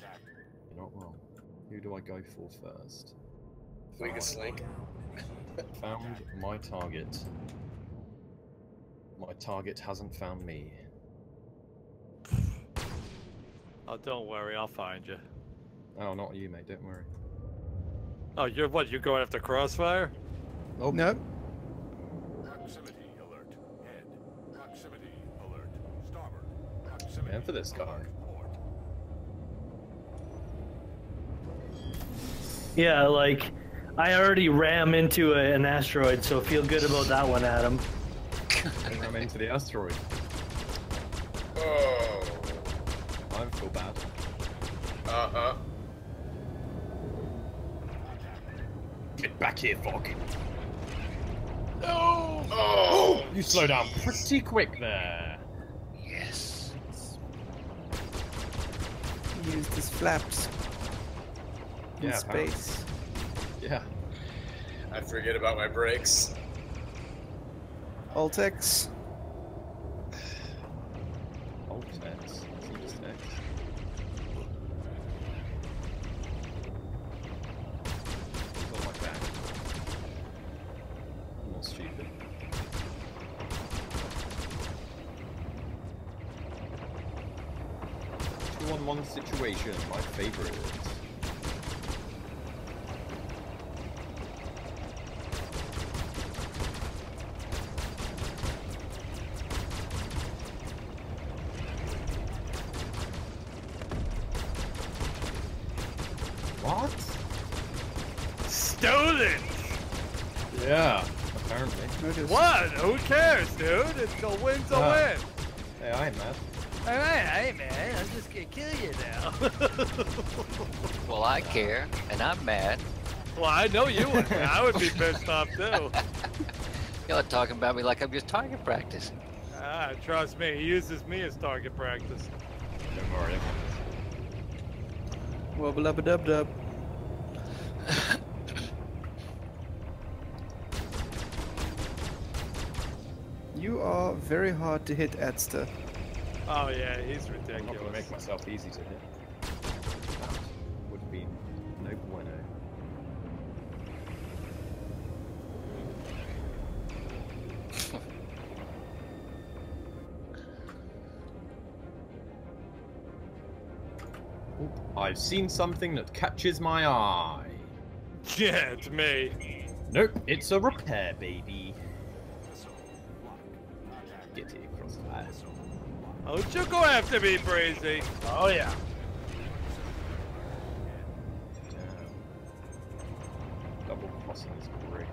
You're not wrong. Who do I go for first? Weakest link. Found my target. My target hasn't found me. Oh, don't worry, I'll find you. Oh, not you, mate. Don't worry. Oh, you're what? You're going after Crossfire? Oh, Nope. Proximity alert. Head. Proximity alert. Starboard. Proximity. Man for this guy. alert. Yeah, like I already ram into a, an asteroid, so feel good about that one, Adam. I ram into the asteroid. Oh. I feel bad. Uh huh. Get back here, Fog. No. Oh. You slow down pretty quick there. Yes. Use his flaps in Yeah, space. Yeah. I forget about my brakes. Alt X. Alt X. Seems X. It's on my back. I'm not stupid. Two on one situation, my favorite. What? Stolen! Yeah, apparently. Notice. What? Who cares, dude? It's a win's a Ah. win. Hey, I ain't mad. Alright, hey man, I'm just gonna kill you now. Well, I care, and I'm mad. well, I know you would. I would be pissed off too. Y'all talking about me like I'm just target practice. Ah, trust me, he uses me as target practice. Don't worry. Wubba lubba dub dub. You are very hard to hit, Adster. Oh yeah, he's I'm not gonna ridiculous. make myself easy to hit. That would have been no bueno. Oop, I've seen something that catches my eye. Yeah, it's me. Nope, it's a repair baby. Don't you go after me, Breezy. Oh yeah. Double crossing is great.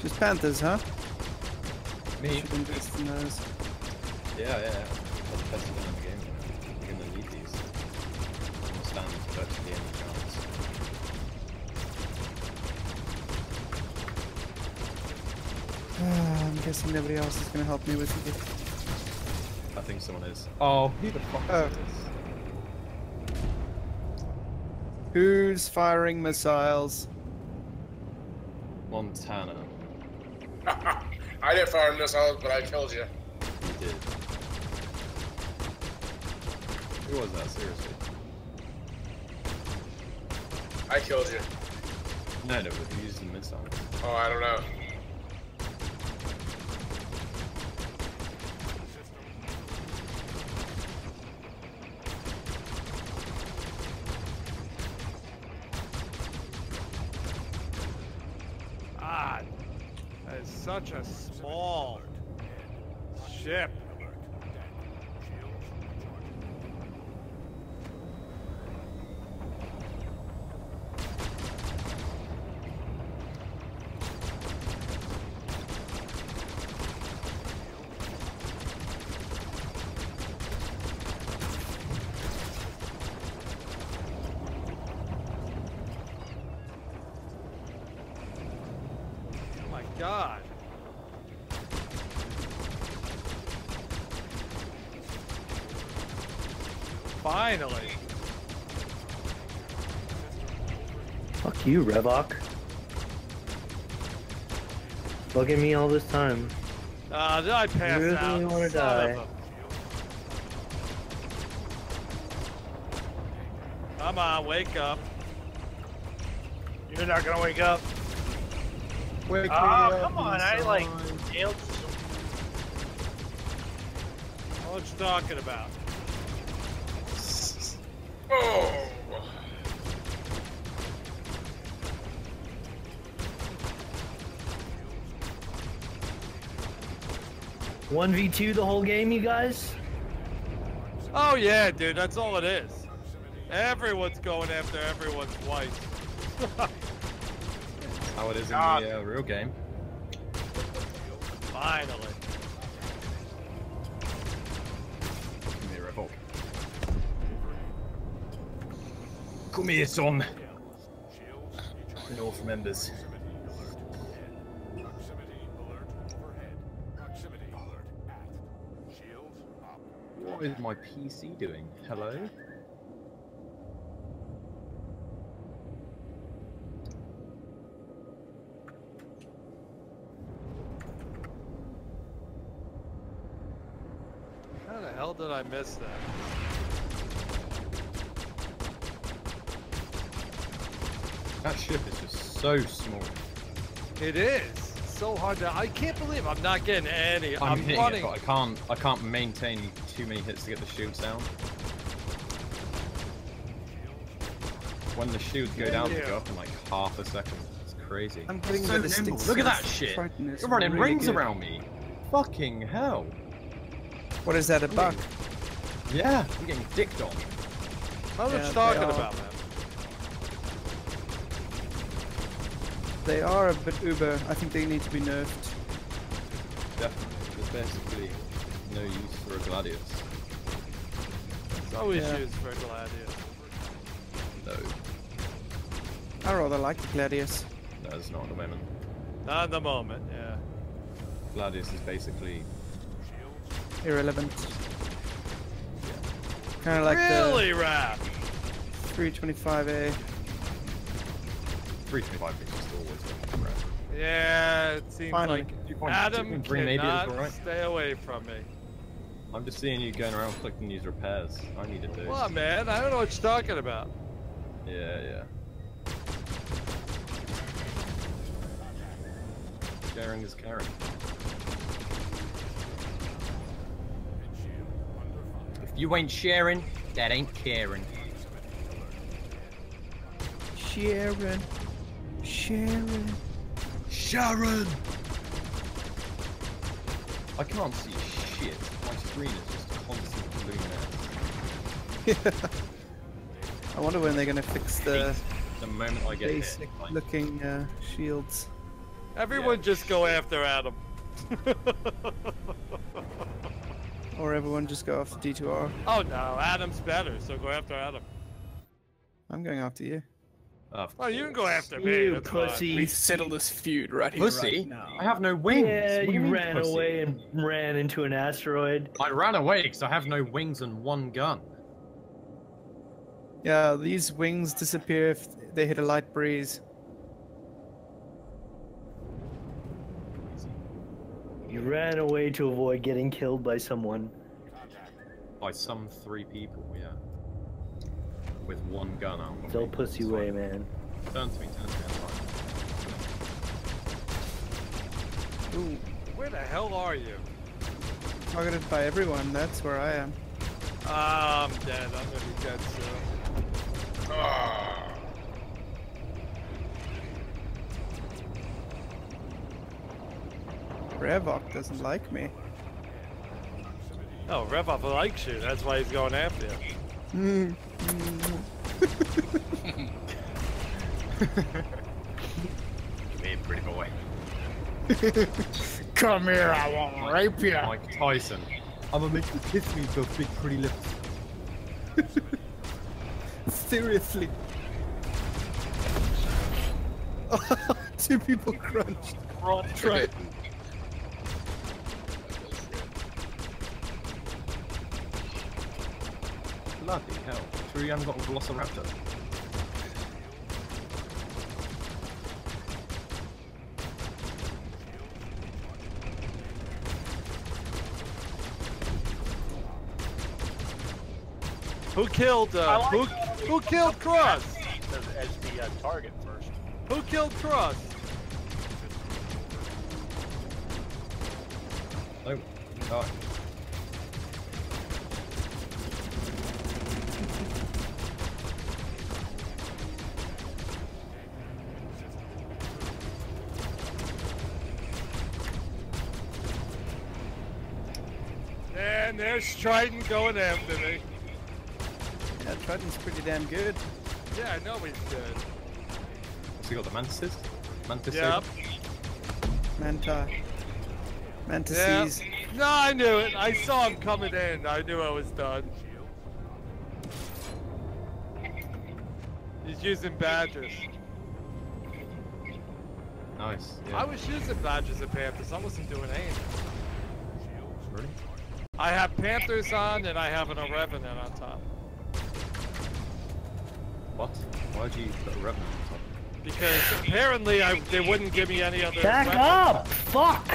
Just Panthers, huh? Me? Should invest in those. Yeah, yeah. yeah. That's the best thing in the game. You're gonna need these. Don't stand virtually any chance. Ah, I'm guessing nobody else is gonna help me with it. I think someone is. Oh, who the fuck Oh. is this? Who's firing missiles? Montana. I didn't fire missiles, but I killed you. He did. Who was that? Seriously. I killed you. No, no, but who used the missile? Oh, I don't know. Ah, that is such a small ship. Oh my god. Finally. Fuck you, Revok. Bugging me all this time. Uh, I passed really want to die. Come on, wake up. You're not gonna wake up. Wake oh, up, come on, I like nailed. you talking about? Oh. One v two the whole game, you guys. Oh yeah, dude, that's all it is. Everyone's going after everyone's wife. How it is in the uh, real game. Finally. Come here, son. North members. Proximity alert overhead. Proximity alert at. Shields up. What is my PC doing? Hello? How the hell did I miss that? That ship is just so small. It is so hard to. I can't believe I'm not getting any. I'm, I'm, hitting running. it, but I can't. I can't maintain too many hits to get the shields down. When the shields go down, they go up in like half a second. It's crazy. I'm getting so the nimble. Look at that shit. Triton You're running really rings good. around me. Fucking hell. What is that, a bug? Yeah, I'm getting dicked on. What Yeah, you talking about, man? They are a bit uber. I think they need to be nerfed. Definitely. There's basically no use for a gladius. It's always Yeah. used for a Gladius. No, I rather like the Gladius. no, it's not at the moment. Not at the moment, yeah. Gladius is basically Irrelevant. Kind of like really, Raph? the 325A. 325 is just always looking for it. Yeah, it seems Finally. like Adam and three maybe is cannot alright. stay away from me. I'm just seeing you going around clicking these repairs. I need to do. Come on, man. I don't know what you're talking about. Yeah, yeah. Sharing is caring. If you ain't sharing, that ain't caring. Sharing. Sharon. Sharon! I can't see shit. My screen is just constantly luminous. I wonder when they're gonna fix the The moment I get hit, basic like, looking uh, shields. Everyone just go after Adam. Or everyone just go after the D2R. oh no, Adam's better, so go after Adam. I'm going after you. Of Oh, you can go after me. You that's fine. pussy. settle this feud right here, Pussy? I have no wings. Yeah, What you mean, ran pussy? away and ran into an asteroid. I ran away because I have no wings and one gun. Yeah, these wings disappear if they hit a light breeze. You ran away to avoid getting killed by someone. By some three people, yeah. With one gun out. Still pussy way, man. Turn to me, turn to me. that's fine. Ooh, Where the hell are you? targeted by everyone, that's where I am. Ah, I'm dead. I'm gonna be dead soon. Ah. Revok doesn't like me. Oh, Revok likes you. That's why he's going after you. Mm, Come here, pretty boy. Come here, I won't rape you. Like Tyson. I'm gonna make you kiss me with those big pretty lips. Seriously. Two people crunched. Right. Bloody hell. Sure you haven't got a Velociraptor? Who killed? Uh, I like who? Who killed Cross? As, as the uh, target first. Who killed Cross? No. And there's Triton going after me. Yeah, Triton's pretty damn good. Yeah, I know he's good. So you got the mantises? Mantis Yep. Manta. Yeah. Mantises. No, I knew it. I saw him coming in. I knew I was done. He's using badges. Nice. I was using badges at Panthers. I wasn't doing anything. Really? I have Panthers on and I have an Revenant on top. What? Why'd you put a revenant on top? Because apparently I, they wouldn't give me any other Back weapon. up! Fuck!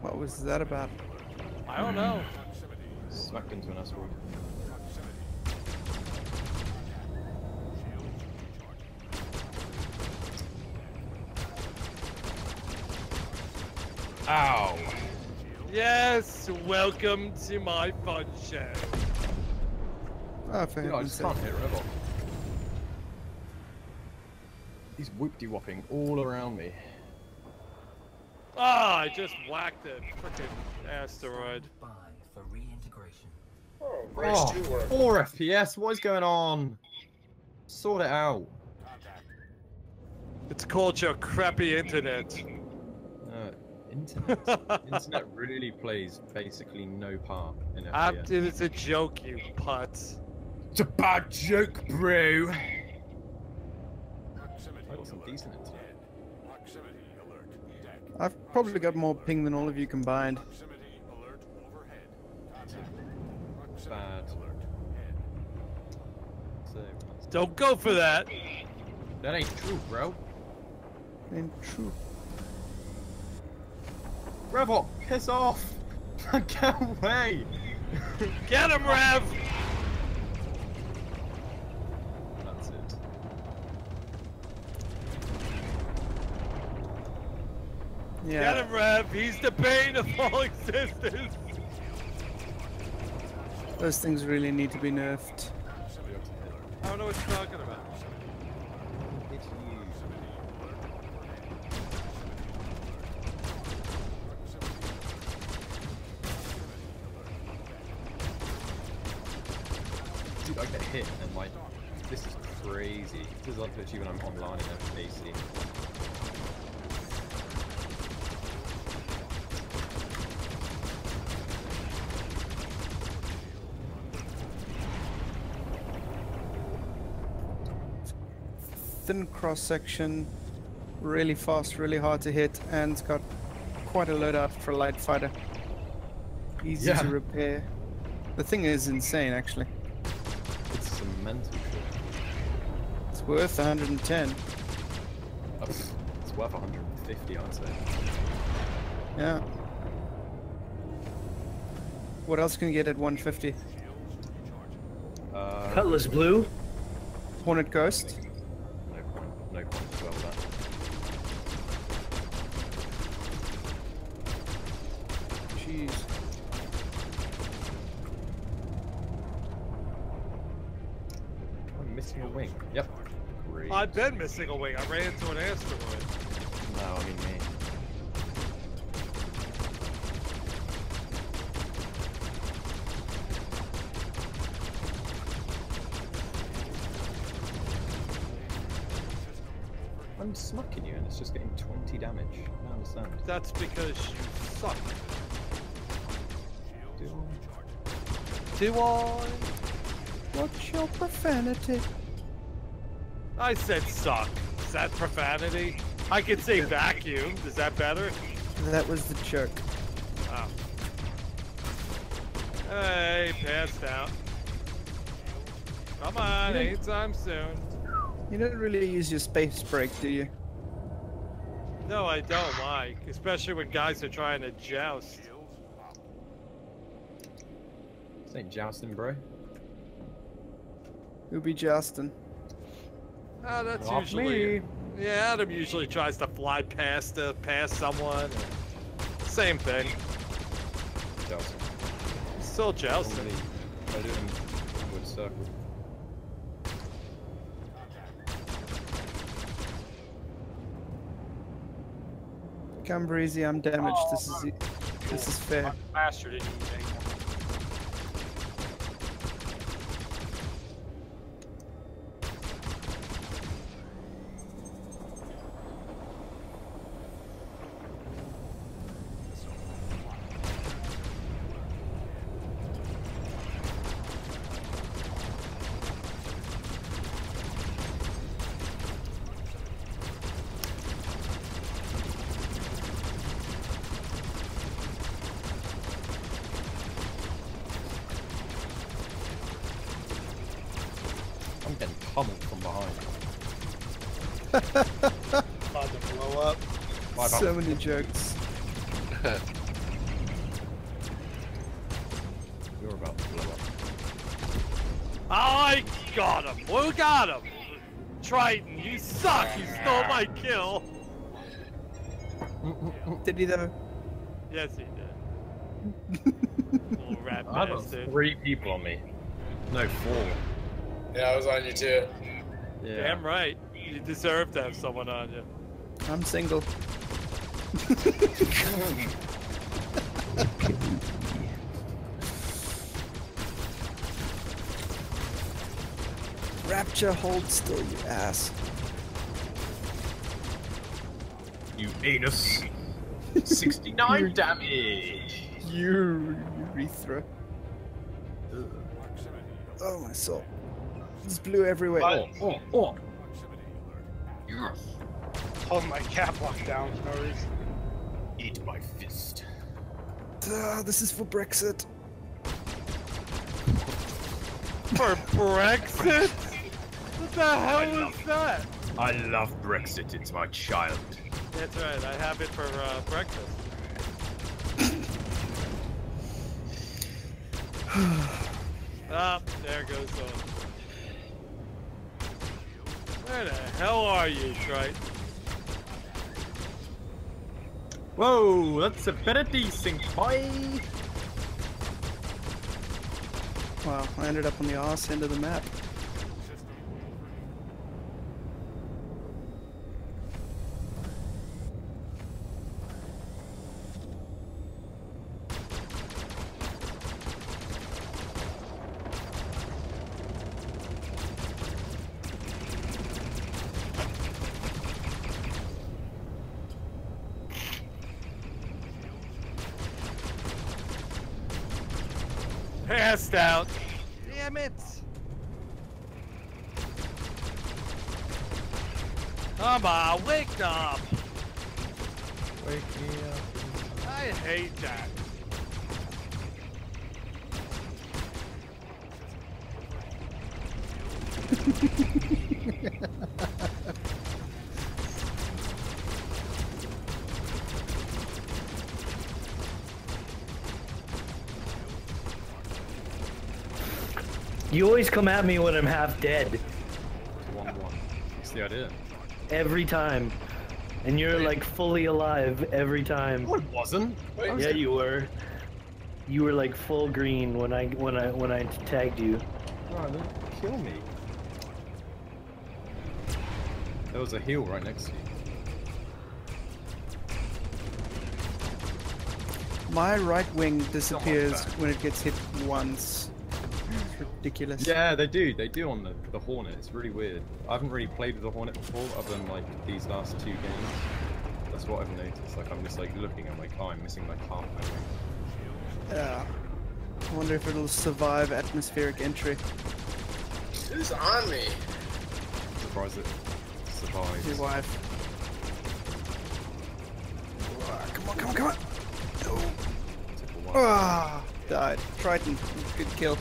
What was that about? I don't know. Smacked into an asteroid. Ow! Yes, welcome to my fun show. Oh, for Dude, I just can't hit Revok. He's whoopty whopping all around me. Ah, I just whacked a freaking asteroid. By for reintegration. Oh, race Oh, two work. 4 FPS, what is going on? Sort it out. It's called your crappy internet. Internet. internet really plays basically no part in I'm, FPS. it was a joke, you putz. It's a bad joke, bro. I got some alert. decent internet. Dead. Proximity alert. Deck. I've probably got more ping than all of you combined. Proximity alert overhead. Contact. Proximity Bad. alert. Head. So, Don't go for that. that ain't true, bro. Ain't true. Revok, piss off! Get away! Get him, Rev! That's it. Get him, Rev! He's the bane of all existence! Those things really need to be nerfed. I don't know what you're talking about. It's you. Dude, I get hit and like, this is crazy. This is like literally when I'm online in AC. Thin cross section, really fast, really hard to hit, and it's got quite a loadout for a light fighter. Easy Yeah. to repair. The thing is insane, actually. It's some mental shit. It's worth 110. Uh, It's worth 150, I'd say. Yeah. What else can you get at 150? Uh, Cutlass Blue? Hornet Ghost. No point. No point as well with that. Jeez. I'm missing a wing. Yep. Great. I've been missing a wing. I ran into an asteroid. No, I mean me. I'm smacking you and it's just getting 20 damage. I don't understand. That's because you suck. Do Do I? What's your profanity? I said suck. Is that profanity? I could say vacuum. Is that better? That was the joke. Oh. Hey, passed out. Come on, You didn't- anytime soon. You don't really use your space brake, do you? No, I don't, like. Especially when guys are trying to joust. This ain't jousting, bro. Who be Justin? Oh, that's Not usually. Yeah, Adam usually tries to fly past uh, past someone. Same thing. Jousting. Still jousting. Normally, I do it in wood circle. Come breezy, I'm damaged. This is e- this is fair. Faster than you think. I'm getting pummeled from behind. About to blow up. Five So many jokes. You're about to blow up. I got him. Who got him? Triton, you suck. You stole my kill. Did he though? Yes, he did. Little rat I have bastard. three people on me. No, four. Yeah, I was on you too. Yeah. Damn right. You deserve to have someone on you. I'm single. Rapture, hold still, you ass. You anus. 69 damage. You urethra. Oh my soul. It's blue everywhere. Oh, oh, oh. Yes. Hold my cap lock down for no reason. Eat my fist. Ah, this is for Brexit. For Brexit? What the hell is that? I love Brexit. It's my child. That's right. I have it for uh, breakfast. Ah, there goes the. Where the hell are you, Trite? Whoa, that's a better decent boy. Wow, I ended up on the ass end of the map. Passed out. Damn it. Come on, wake up. Wake me up. I hate that. You always come at me when I'm half dead. One one. That's the idea. Every time. And you're like fully alive every time. No, it wasn't. Wait, Yeah, you were. You were like full green when I when I when I tagged you. No, don't kill me. There was a heal right next to you. My right wing disappears when it gets hit once. It's ridiculous. Yeah, they do. They do on the, the Hornet. It's really weird. I haven't really played with the Hornet before, other than like these last two games. That's what I've noticed. Like I'm just like looking. I'm like, oh, I'm missing like half my wing. Yeah. I wonder if it'll survive atmospheric entry. Who's on me? Surprised it survives. Your wife. Ah, come on, come on, come on! No. Ah, died. Triton, good kill.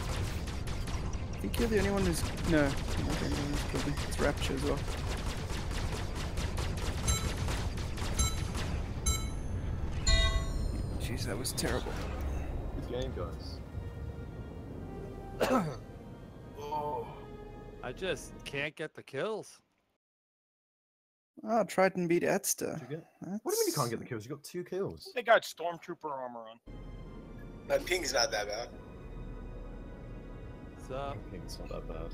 I think you're the only one who's no. I think the only one killed me. It's Rapture as well. Jeez, that was terrible. Good game, guys. oh. I just can't get the kills. Ah, Triton beat Edster. Did you get? What do you mean you can't get the kills? You got two kills. They got stormtrooper armor on. My ping's not that bad. What's up? I think it's not that bad.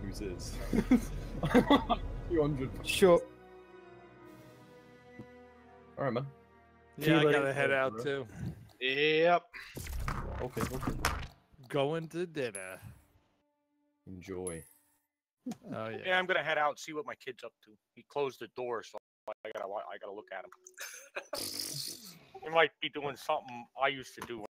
Whose is? 200. Sure. Alright, man. Yeah, I gotta head out bro. too. Yep. Okay, okay. Going to dinner. Enjoy. Oh yeah. Yeah, I'm gonna head out and see what my kid's up to. He closed the door, so I gotta I gotta look at him. he might be doing something I used to do